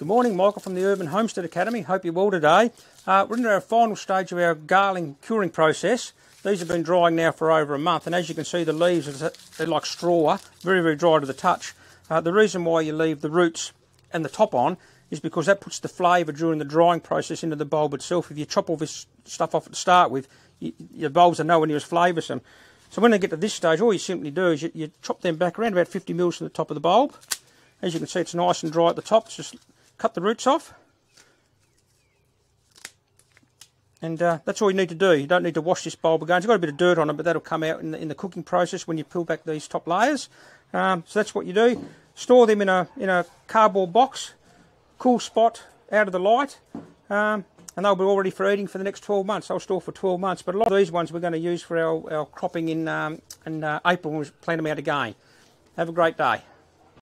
Good morning, Michael from the Urban Homestead Academy. Hope you're well today. Uh, we're in our final stage of our garlic curing process. These have been drying now for over a month, and as you can see, the leaves are like straw, very, very dry to the touch. Uh, the reason why you leave the roots and the top on is because that puts the flavour during the drying process into the bulb itself. If you chop all this stuff off to start with, you, your bulbs are nowhere near as flavoursome. So when they get to this stage, all you simply do is you, you chop them back around about 50 mils from the top of the bulb. As you can see, it's nice and dry at the top. It's Just cut the roots off. And uh, that's all you need to do. You don't need to wash this bulb again. It's got a bit of dirt on it, but that'll come out in the, in the cooking process when you peel back these top layers. Um, so that's what you do. Store them in a in a cardboard box, cool spot, out of the light, um, and they'll be all ready for eating for the next 12 months. They'll store for 12 months. But a lot of these ones we're going to use for our, our cropping in, um, in uh, April when we plant them out again. Have a great day.